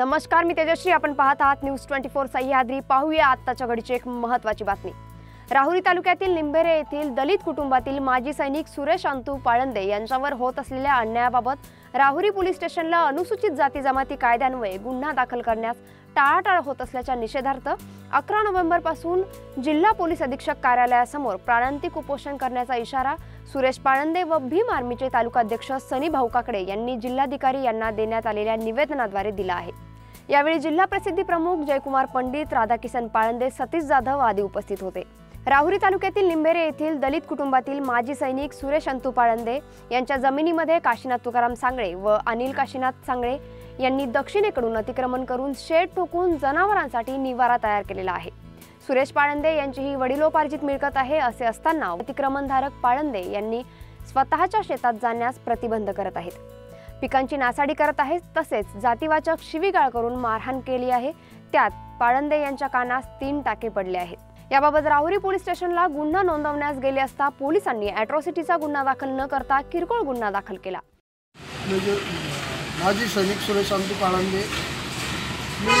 नमस्कार मी तेजश्री. आपण पाहत आहात न्यूज ट्वेंटी फोर सह्याद्री. पाहूया आत्ताच्या घडीची एक महत्त्वाची बातमी. राहुरी तालुक्यातील निंबेरे येथील दलित कुटुंबातील माजी सैनिक सुरेश अंतू पाळंदे यांच्यावर होत असलेल्या अन्यायाबाबत राहुरी पोलीस स्टेशनला अनुसूचित जाती जमाती कायद्यान्वये गुन्हा दाखल करण्यास टाळाटाळ होत असल्याच्या निषेधार्थ अकरा नोव्हेंबरपासून जिल्हा पोलीस अधीक्षक कार्यालयासमोर प्राणांतिक उपोषण करण्याचा इशारा सुरेश पाळंदे व भीम आर्मीचे तालुकाध्यक्ष सनी भाऊ काकडे यांनी जिल्हाधिकारी यांना देण्यात आलेल्या निवेदनाद्वारे दिला आहे. यावेळी जिल्हा प्रसिद्धी प्रमुख जयकुमार पंडित राधाकिसन पाळंदे सतीश जाधव आदी उपस्थित होते. राहुरी तालुक्यातील लिंबेरे येथील दलित कुटुंबातील माजी सैनिक सुरेश अंतू पाळंदे यांच्या जमिनीमध्ये काशीनाथ तुकाराम सांगळे व अनिल काशीनाथ सांगळे यांनी दक्षिणेकडून अतिक्रमण करून शेड ठोकून जनावरांसाठी निवारा तयार केलेला आहे. सुरेश पाळंदे यांची ही वडिलोपार्जित मिळकत आहे असे असताना अतिक्रमणधारक पाळंदे यांनी स्वतःच्या शेतात जाण्यास प्रतिबंध करत आहेत. पिकांची नासाडी करत आहे. तसेच जातीवाचक शिवीगाळ करून मारहाण केली आहे. त्यात पाळंदे यांच्या कानास तीन टाके पडले आहेत. याबाबत राहुरी पोलीस स्टेशनला गुन्हा नोंदवण्यास गेले असता पोलिसांनी अॅट्रॉसिटीचा गुन्हा दाखल न करता किरकोळ गुन्हा दाखल केला. म्हणजे माजी सैनिक सुरेश अंतू पाळंदे मी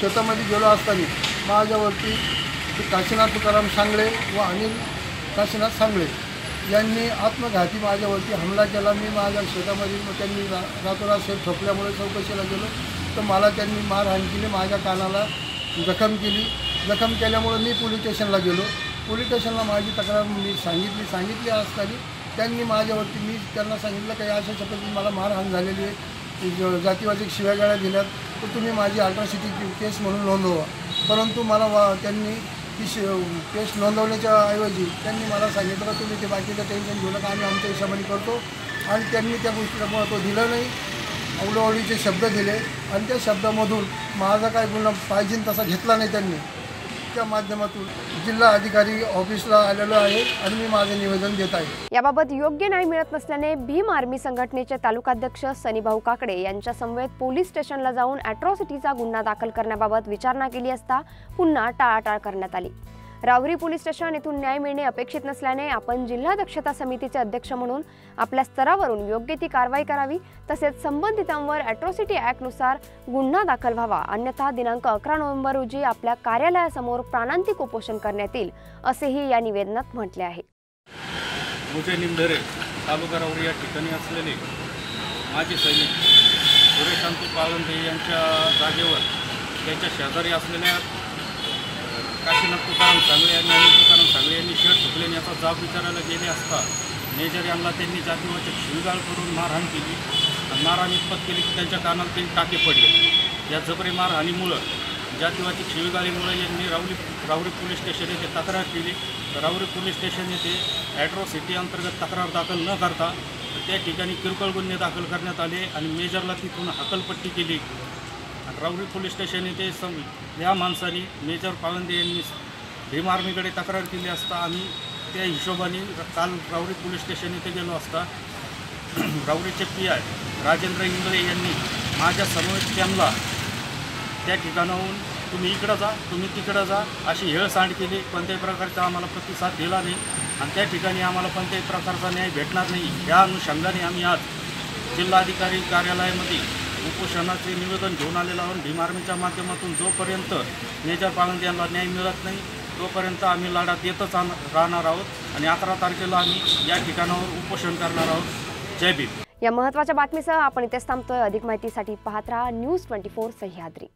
शेतामध्ये गेलो असताना माझ्यावरती काशीनाथ तुकाराम सांगळे व अनिल काशीनाथ सांगळे यांनी आत्मघाती माझ्यावरती हमला केला. मी माझ्या शेतामध्ये मग त्यांनी रा रातोरात शेत ठोकल्यामुळे चौकशीला गेलो. तर मला त्यांनी मारहाण केली माझ्या कानाला जखम केली. जखम केल्यामुळं मी पोलीस स्टेशनला गेलो. पोलीस स्टेशनला माझी तक्रार मी सांगितली. सांगितली असताना त्यांनी माझ्यावरती मी त्यांना सांगितलं काही अशा पद्धतीने मला मारहाण झालेली आहे. ज- शिव्या शिव्यागाळ्या दिल्यात. तर तुम्ही माझी अल्ट्रासिटी केस म्हणून नोंदवा. परंतु मला वा त्यांनी की शि केस नोंदवण्याच्या ऐवजी त्यांनी मला सांगितलं तुम्ही ते बाकीचं टेन्शन घेऊ नका आम्ही आमच्या हिशोबाने करतो. आणि त्यांनी त्या गोष्टीला महत्त्व दिलं नाही. आवडीचे शब्द दिले. आणि त्या शब्दामधून माझा काय गुन्हा पाहिजे तसा घेतला नाही त्यांनी. च्या माध्यमातून जिल्हा अधिकारी ऑफिसला आलेलो आहे आणि मी माझे निवेदन देत आहे. याबाबत योग्य न्याय मिळत नसल्याने भीम आर्मी संघटनेचे तालुकाध्यक्ष सनीभाऊ काकडे यांच्या समवेत पोलीस स्टेशनला जाऊन अॅट्रॉसिटीचा गुन्हा दाखल करण्याबाबत विचारणा केली असता पुन्हा टाळाटाळ करण्यात आली. राहुरी पोलीस स्टेशन येथून न्याय मिळणे अपेक्षित नसल्याने आपण जिल्हा दक्षता समितीचे अध्यक्ष म्हणून आपल्या स्तरावरून योग्य ती कारवाई करावी तसेच संबंधितांवर अॅट्रॉसिटी ॲक्टनुसार गुन्हा दाखल व्हावा. अन्यथा दिनांक अकरा नोव्हेंबर रोजी आपल्या कार्यालयासमोर प्राणांतिक उपोषण करण्यात येईल असेही या निवेदनात म्हटले आहे. मुझे तालुका राहुरी या ठिकाणी असलेले माजी सैनिक सुरेशांती पाळंदे यांच्या जागेवर त्यांच्या शेजारी असलेल्या काशीनाथ तुकाराम सांगळे आणि अनिल तुकाराम सांगळे यांनी शेठ ठोकल्याने याचा जाब विचारायला गेले असता मेजर यांना त्यांनी जातीवाचक शिवगाळ करून मारहाण केली. मारहाण इतपत केली की त्यांच्या कानाला त्यांनी टाके पडले. या जबरी मारहाणीमुळं जातीवाची शिवीगाळीमुळे यांनी रावली रावरी पोलीस स्टेशन येथे तक्रार केली. तर पोलीस स्टेशन येथे ॲट्रॉसिटी अंतर्गत तक्रार दाखल न करता त्या ठिकाणी किरकोळ गुन्हे दाखल करण्यात आले आणि मेजरला तिथून हकलपट्टी केली. रावरी पोलीस स्टेशन येथे सम या माणसाने मेजर पावंदे यांनी भीम आर्मीकडे तक्रार केली असता आम्ही त्या हिशोबाने काल रावरी पोलीस स्टेशन येथे गेलो असता रावरीचे पी आय राजेंद्र इंगळे यांनी माझ्या समवेत त्यांना त्या ठिकाणाहून तुम्ही इकडं जा तुम्ही तिकडं जा अशी हेळसांड केली. कोणत्याही प्रकारचा आम्हाला प्रतिसाद दिला नाही आणि त्या ठिकाणी आम्हाला कोणत्याही प्रकारचा न्याय भेटणार नाही. या अनुषंगाने आम्ही आज जिल्हाधिकारी कार्यालयामध्ये उपोषणाचे निवेदन घेऊन आलेलो आहोत. भीम आर्मीच्या माध्यमातून जोपर्यंत मेजर पाळंदे यांना न्याय मिळत नाही तोपर्यंत आम्ही लढा देतच राहणार आहोत आणि अकरा तारखेला आम्ही या ठिकाणावर उपोषण करणार आहोत. जय भीम. या महत्त्वाच्या बातमीसह आपण इथेच थांबतोय. अधिक माहितीसाठी पाहत राहा न्यूज ट्वेंटी फोर सह्याद्री.